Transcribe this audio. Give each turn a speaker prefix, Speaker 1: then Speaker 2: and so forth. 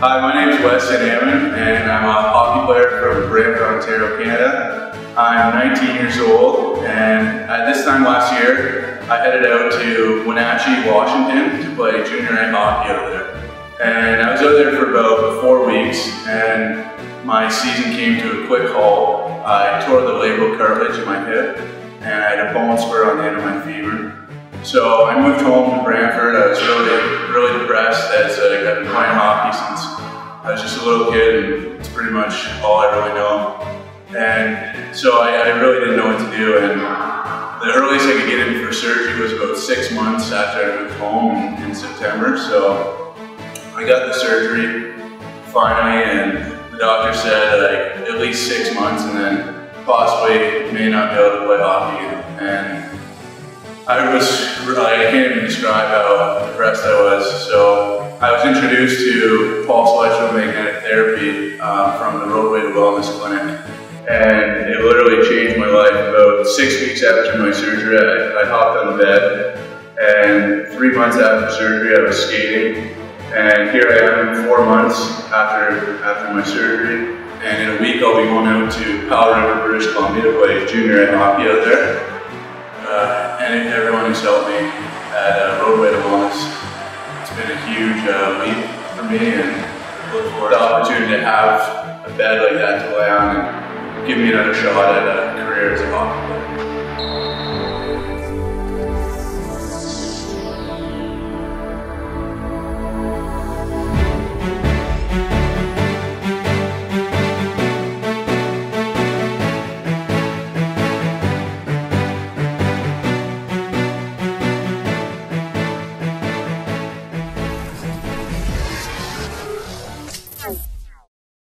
Speaker 1: name is Wes St. Amand, and I'm a hockey player from Brantford, Ontario, Canada. I'm 19 years old, and at this time last year, I headed out to Wenatchee, Washington to play junior A hockey out there. And I was out there for about four weeks, and my season came to a quick halt. I tore the labral cartilage in my hip, and I had a bone spur on the end of my femur. So I moved home to Brantford. I was really, really depressed as uh, I've been playing hockey since I was just a little kid, and it's pretty much all I really know. And so I, I really didn't know what to do. And the earliest I could get in for surgery was about six months after I moved home in, in September. So I got the surgery finally, and the doctor said like at least six months, and then possibly may not be able to play hockey. And I was, I can't even describe how depressed I was. So I was introduced to pulse electromagnetic therapy uh, from the Roadway to Wellness Clinic. And it literally changed my life. About six weeks after my surgery, I, I hopped on the bed. And three months after surgery, I was skating. And here I am four months after, after my surgery. And in a week, I'll be going out to Powell River, British Columbia to play junior A hockey out there uh, and everyone who's helped me at uh, Roadway to Wellness. It's been a huge uh, leap for me and look forward to the opportunity to have a bed like that to lay on and give me another shot at a career as a hockey.